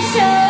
so